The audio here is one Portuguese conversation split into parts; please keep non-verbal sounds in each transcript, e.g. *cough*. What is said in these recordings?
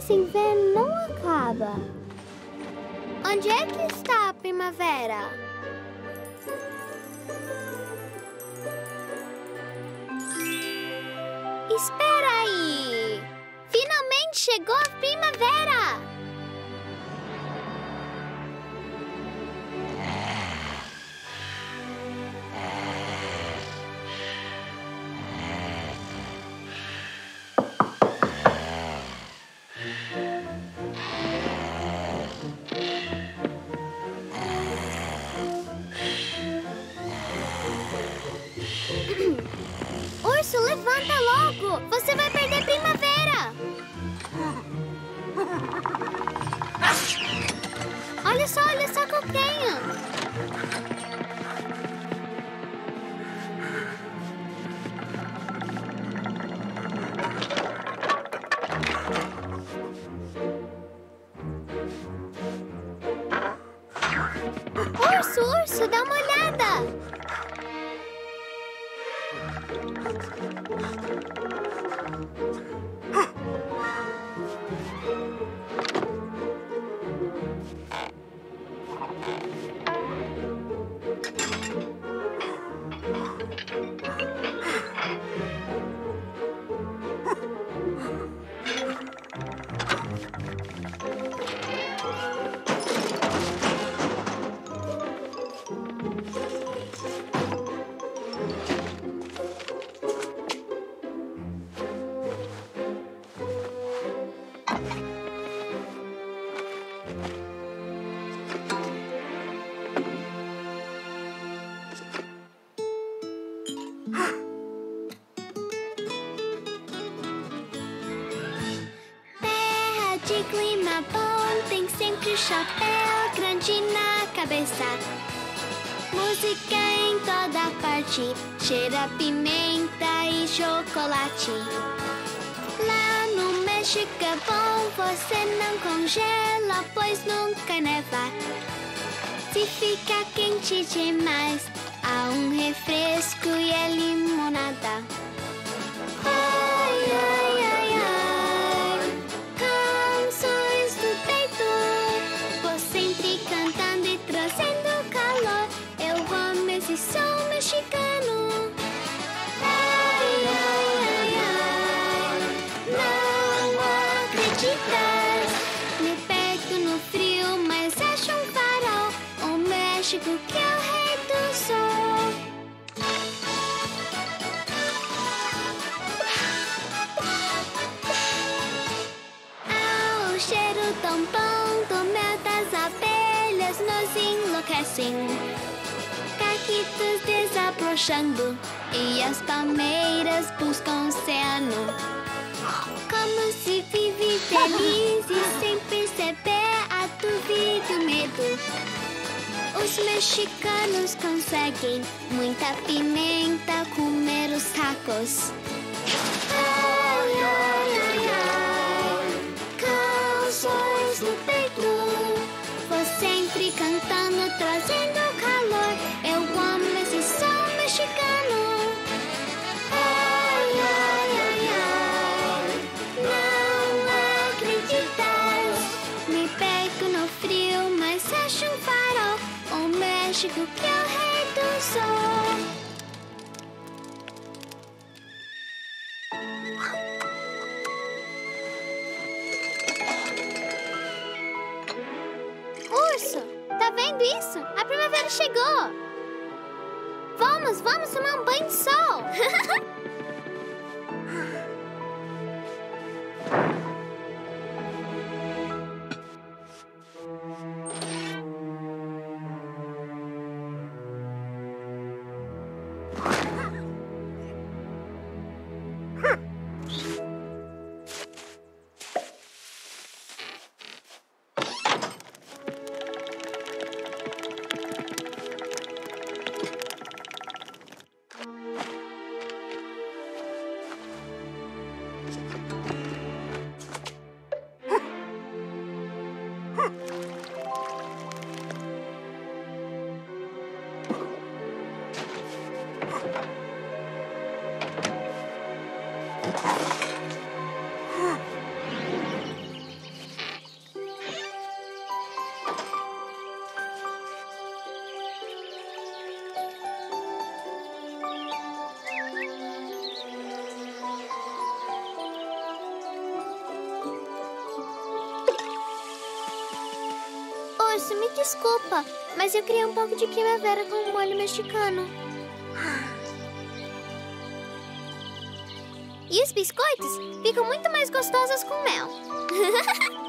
esse inverno não acaba. Onde é que está a primavera? Espera aí! Finalmente chegou a primavera! Olha só chapéu grande na cabeça. Música em toda parte, cheira pimenta e chocolate. Lá no México é bom, você não congela, pois nunca neva. Se fica quente demais, há um refresco e é limonada. México que é o rei do sol. Ah, o cheiro tão bom do mel das abelhas nos enlouquecem. Caquitos desabrochando e as palmeiras buscam o oceano. Como se vive feliz e sem perceber a dúvida e o medo. Os mexicanos conseguem muita pimenta comer os tacos. México que é o rei do sol. Tá vendo isso? A primavera chegou! Vamos, vamos tomar um banho de sol! *laughs* desculpa, mas eu criei um pouco de primavera com molho mexicano. Ah. E os biscoitos ficam muito mais gostosos com mel. *laughs*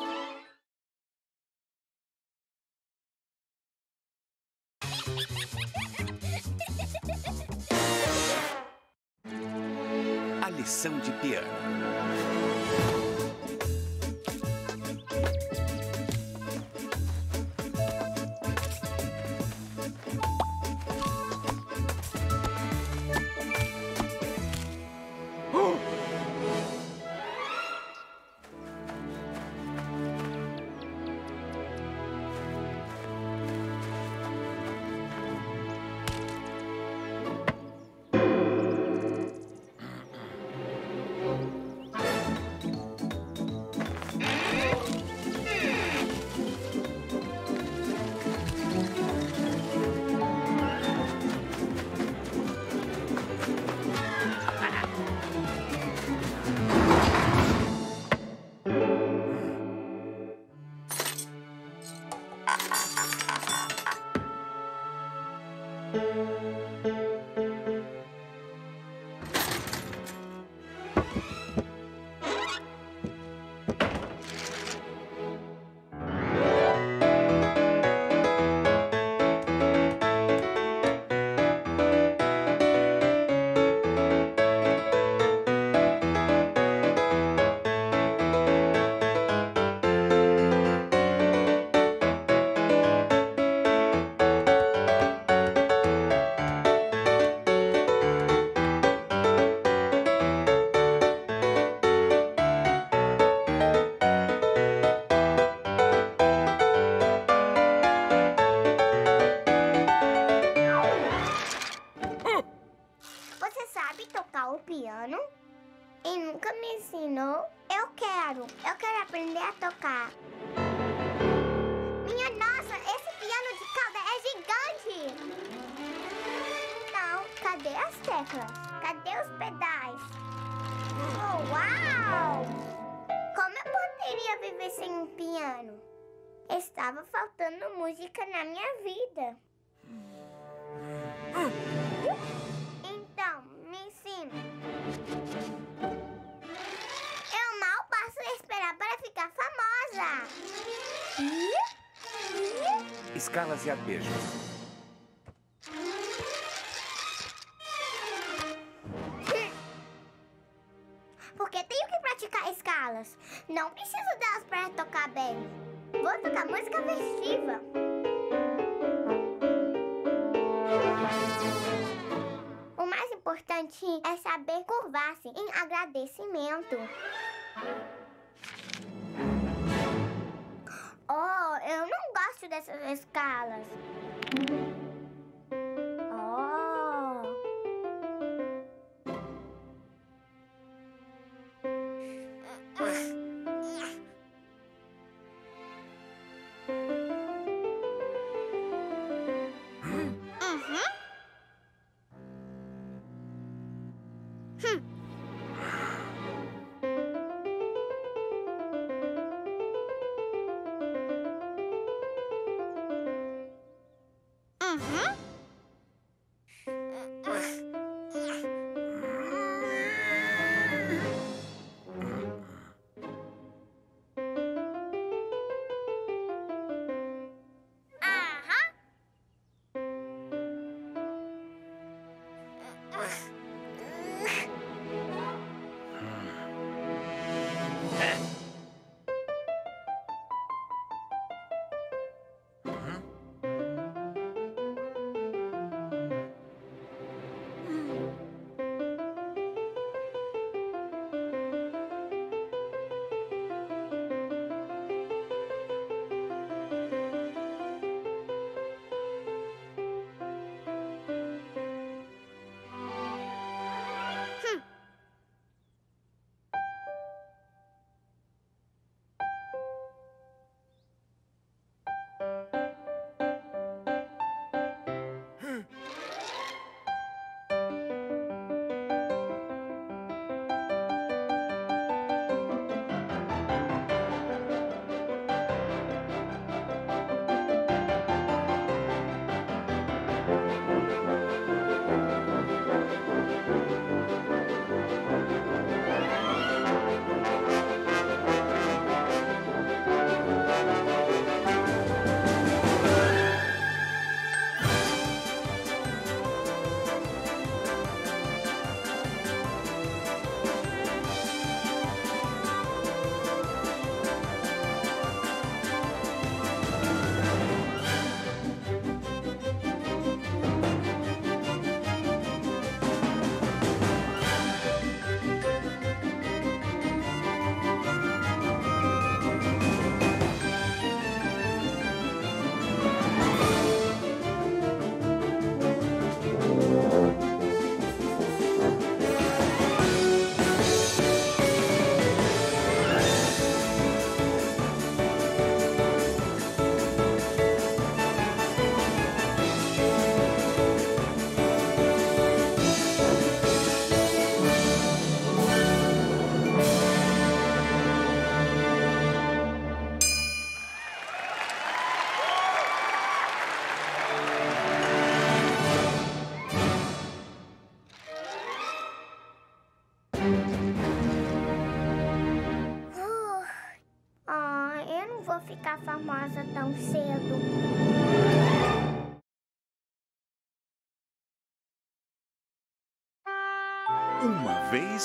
Então, me ensina. Eu mal posso esperar para ficar famosa. Escalas e arpejos.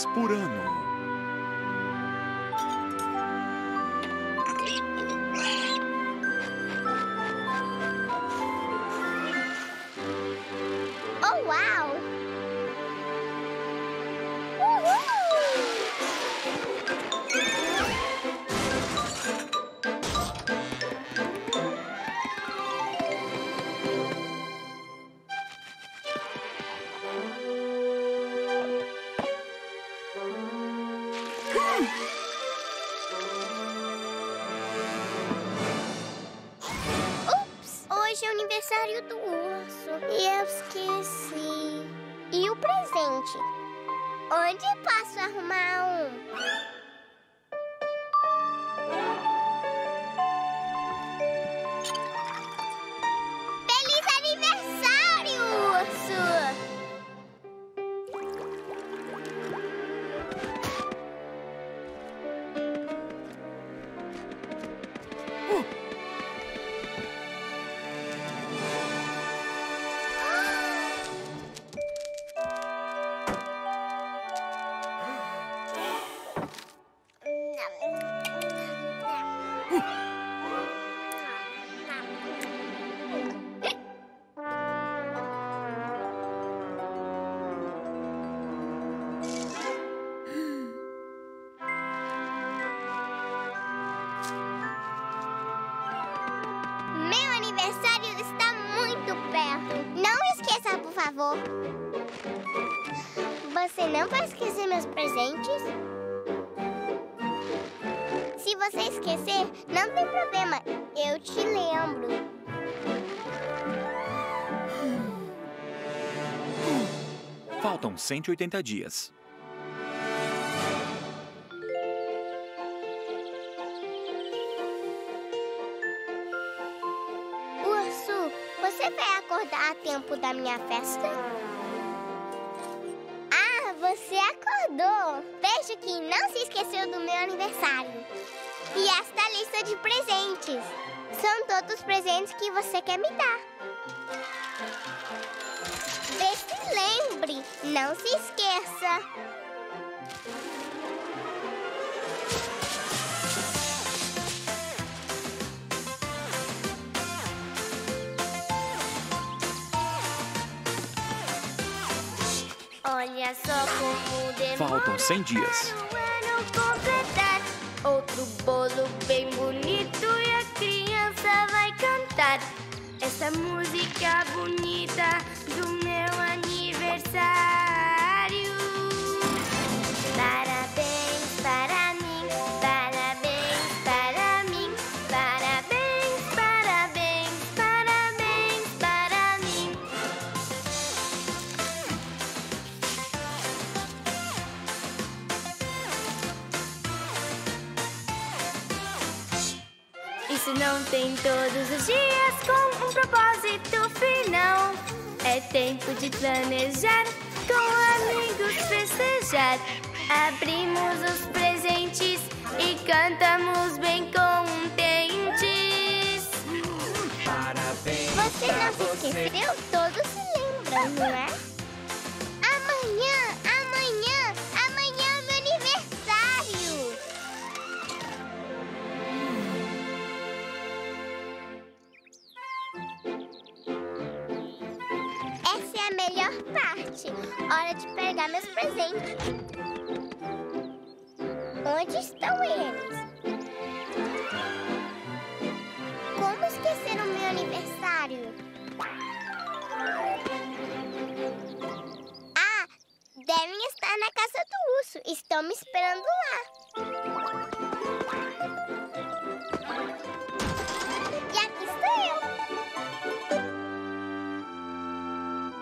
Por ano. Onde posso arrumar não vai esquecer meus presentes? Se você esquecer, não tem problema. Eu te lembro. Faltam 180 dias. Urso, você vai acordar a tempo da minha festa? Você acordou! Vejo que não se esqueceu do meu aniversário. E esta lista de presentes. São todos os presentes que você quer me dar. Vê se lembre, não se esqueça. Olha só como demora Faltam 100 dias. completar. Outro bolo bem bonito e a criança vai cantar. Essa música bonita do meu aniversário. Não tem todos os dias com um propósito final. É tempo de planejar, com amigos festejar. Abrimos os presentes e cantamos bem contentes. Parabéns. Você não se esqueceu? Todos se lembram, não é? Presentes. Onde estão eles? Como esquecer o meu aniversário? Ah, devem estar na casa do urso. Estão me esperando lá.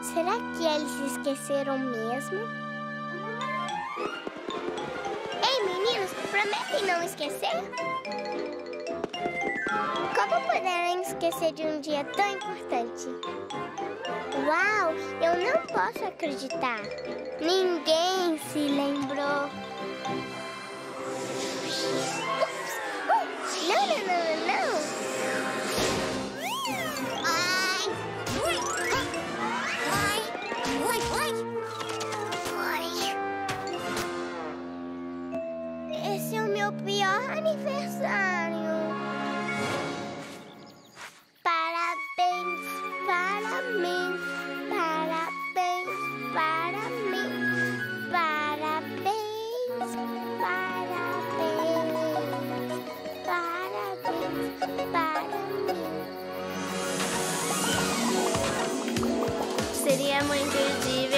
Será que eles esqueceram mesmo? Meninos, prometem não esquecer? Como poderão esquecer de um dia tão importante? Uau, eu não posso acreditar. Ninguém se lembrou. melhor aniversário. Parabéns para mim, parabéns para mim, parabéns, parabéns, parabéns para mim. Seria muito divertido.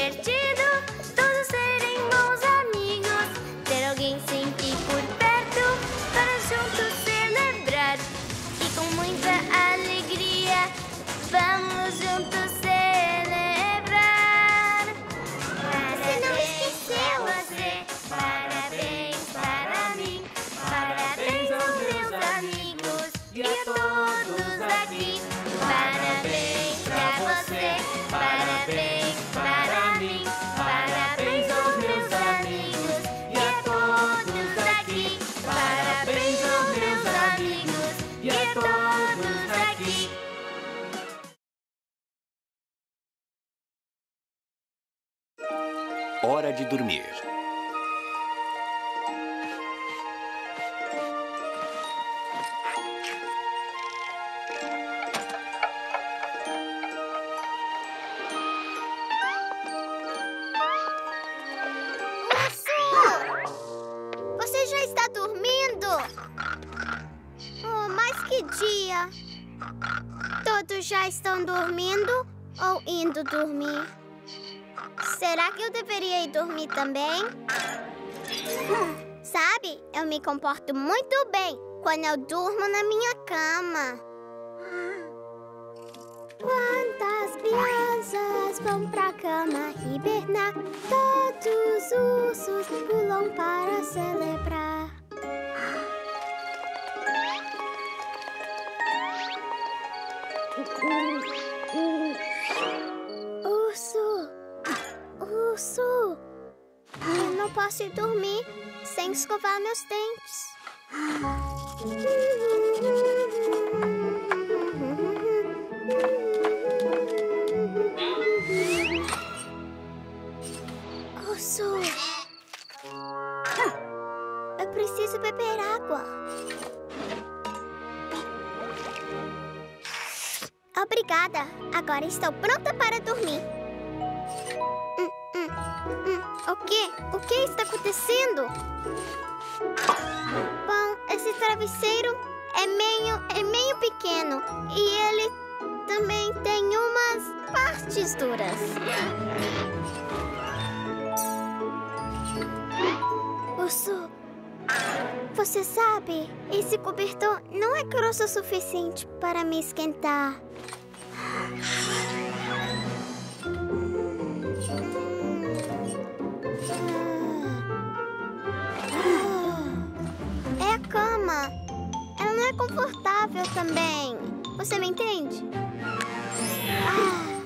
Hora de dormir. Também? Hum, Sabe, eu me comporto muito bem quando eu durmo na minha cama. Quantas crianças vão pra cama hibernar? Todos os ursos pulam para celebrar. Posso ir dormir sem escovar meus dentes. Urso! Eu preciso beber água. Obrigada. Agora estou pronta para dormir. Quê? O que está acontecendo? Bom, esse travesseiro é meio, é meio pequeno e ele também tem umas partes duras. Urso, você sabe, esse cobertor não é grosso o suficiente para me esquentar. Você me entende? Ah.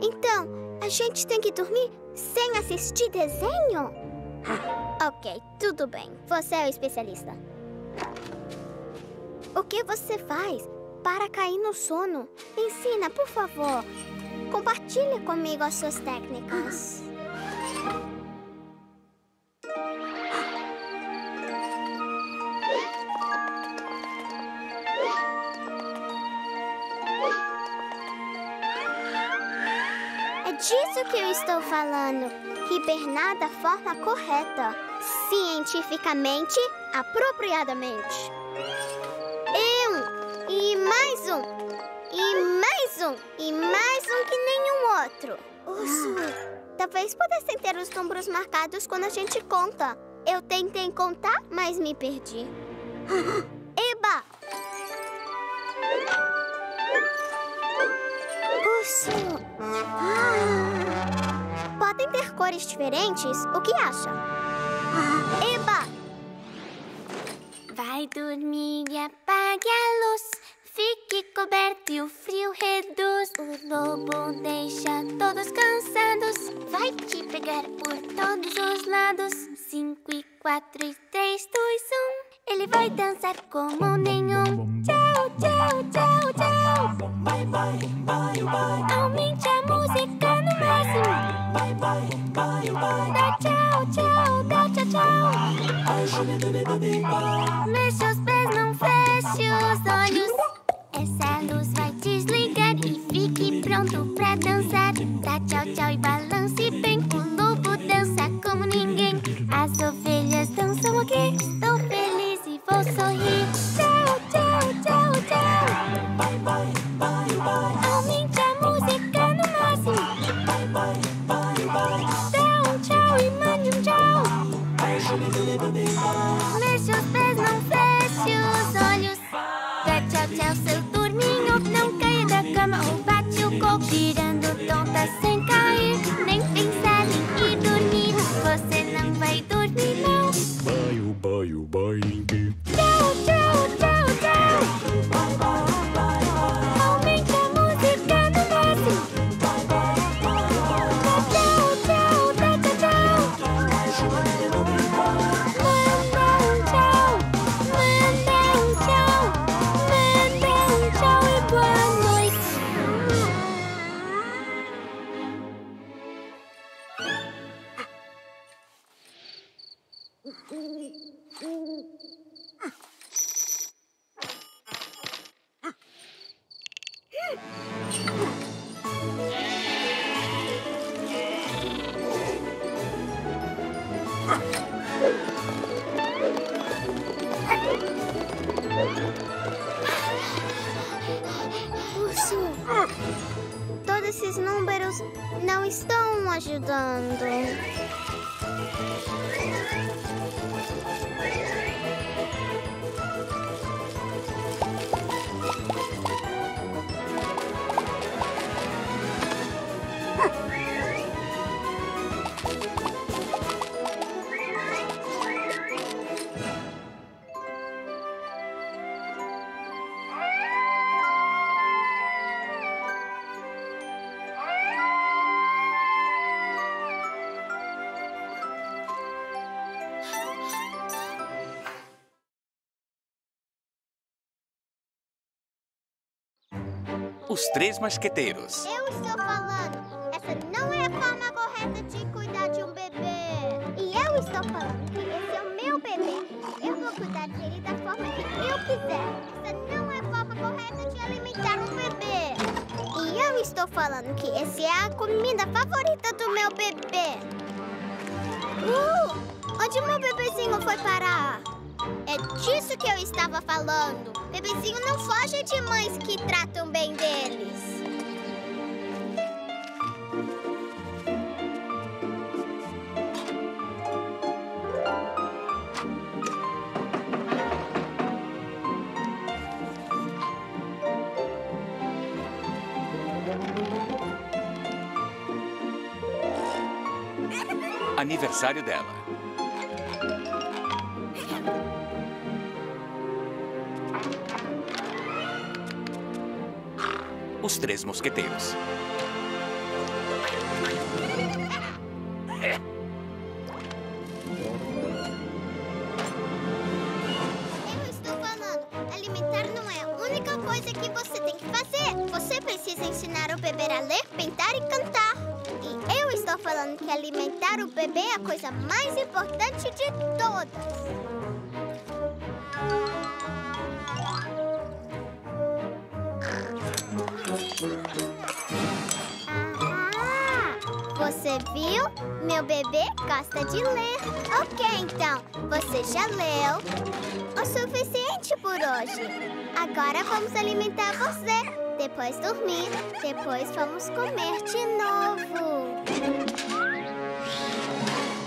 Então, a gente tem que dormir sem assistir desenho? Ok, tudo bem. Você é o especialista. O que você faz para cair no sono? Ensina, por favor. Compartilhe comigo as suas técnicas. É disso que eu estou falando. Hibernar da forma correta. Cientificamente, apropriadamente. E um, e mais um, e mais um, e mais um que nenhum outro. Urso, talvez pudessem ter os números marcados quando a gente conta. Eu tentei contar, mas me perdi. *gasps* Eba! Urso! *gasps* Podem ter cores diferentes? O que acha? *gasps* Eba! Vai dormir e apague a luz. Fique coberto e o frio reduz. O lobo deixa todos cansados. Vai te pegar por todos os lados. Cinco e quatro e três, dois, um. Ele vai dançar como nenhum. Tchau, tchau, tchau, tchau. Aumente a música no máximo. Dá tchau, tchau, dá tchau, tchau. Mexe os pés, não feche os olhos. Essa luz vai desligar e fique pronto pra dançar. Dá tchau, tchau e balance bem. O lobo dança como ninguém. As ovelhas dançam aqui. Estou feliz e vou sorrir. Tchau, tchau, tchau, tchau. Bye, bye. Os Três Masqueteiros. Eu estou falando, essa não é a forma correta de cuidar de um bebê. E eu estou falando que esse é o meu bebê. Eu vou cuidar dele da forma que eu quiser. Essa não é a forma correta de alimentar um bebê. E eu estou falando que essa é a comida favorita do meu bebê. Uh, onde meu bebezinho foi parar? Disso que eu estava falando. Bebezinho não foge de mães que tratam bem deles. Aniversário dela. Os Três Mosqueteiros. Eu estou falando, alimentar não é a única coisa que você tem que fazer. Você precisa ensinar o bebê a ler, pintar e cantar. E eu estou falando que alimentar o bebê é a coisa mais importante de todas. Meu bebê gosta de ler. Ok, então, você já leu o suficiente por hoje. Agora vamos alimentar você. Depois dormir. Depois vamos comer de novo.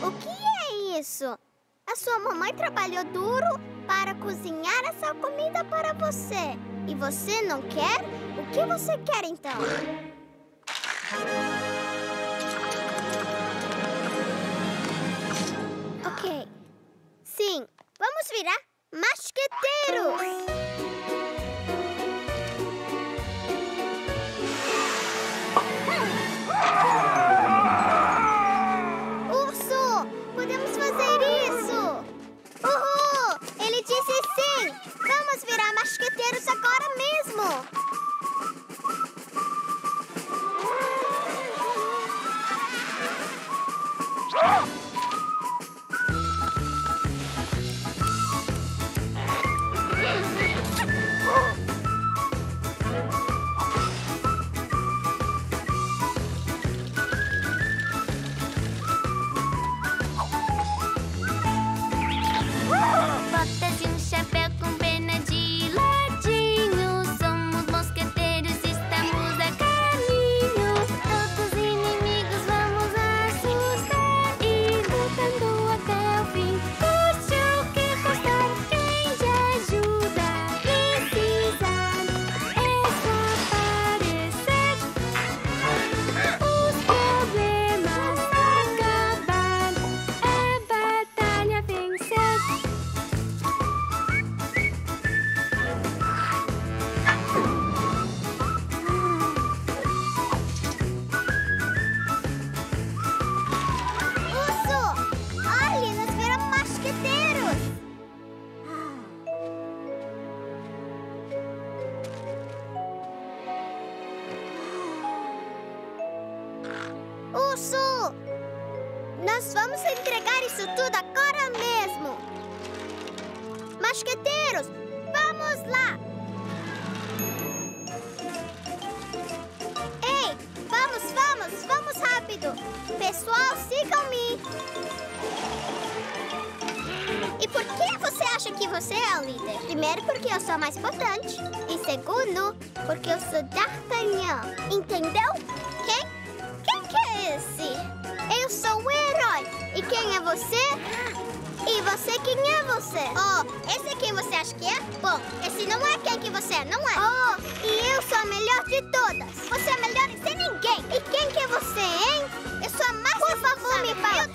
O que é isso? A sua mamãe trabalhou duro para cozinhar essa comida para você. E você não quer? O que você quer então? Vamos virar masqueteiros. Urso, podemos fazer isso. Uhul! Ele disse sim. Vamos virar masqueteiros agora mesmo. Urso, Nós vamos entregar isso tudo agora mesmo. Masqueteiros, vamos lá! Ei, vamos, vamos, vamos rápido! Pessoal, sigam-me! E por que você acha que você é o líder? Primeiro, porque eu sou mais potente. E segundo, porque eu sou D'Artagnan. Entendeu? Quem é você? E você, quem é você? Oh, esse é quem você acha que é? Bom, esse não é quem que você é, não é? Oh, e eu sou a melhor de todas. Você é a melhor ser ninguém. E quem que é você, hein? Eu sou a mais Por favor, me fala.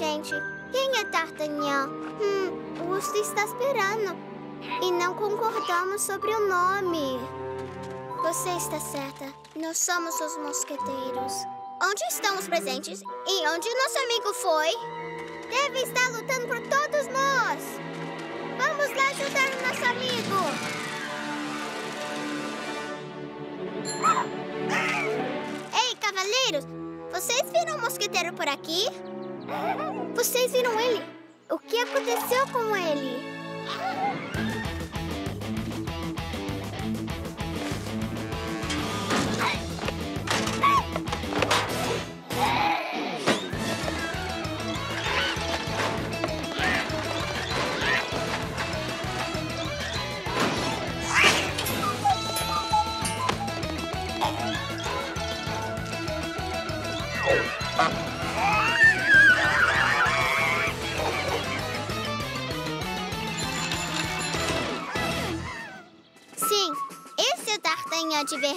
Gente. Quem é D'Artagnan? Hum, o urso está esperando. E não concordamos sobre o nome. Você está certa. Nós somos os mosqueteiros. Onde estão os presentes? E onde nosso amigo foi? Deve estar lutando por todos nós. Vamos lá ajudar o nosso amigo. Ei, cavaleiros! Vocês viram o mosqueteiro por aqui? Vocês viram ele? O que aconteceu com ele? Sim,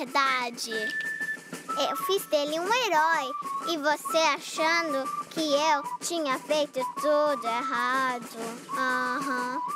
verdade. Eu fiz dele um herói e você achando que eu tinha feito tudo errado. Aham. Ei,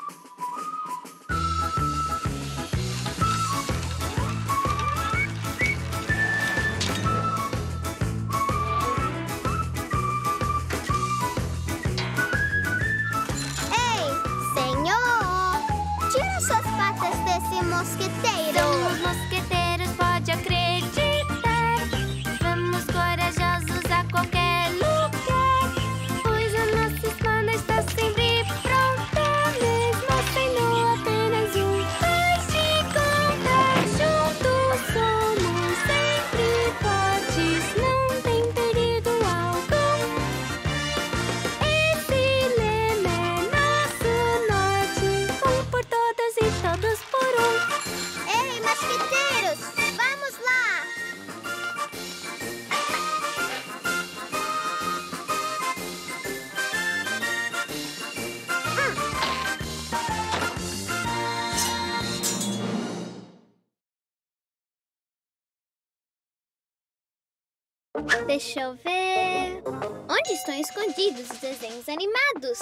Deixa eu ver. Onde estão escondidos os desenhos animados?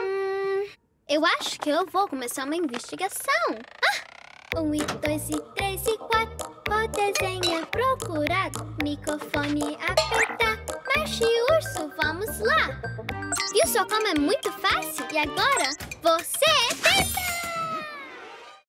Hum, eu acho que eu vou começar uma investigação. Ah! Um e dois e três e quatro. O desenho é procurado. Microfone apertar. Marche urso, vamos lá. E o seu como é muito fácil. E agora você tem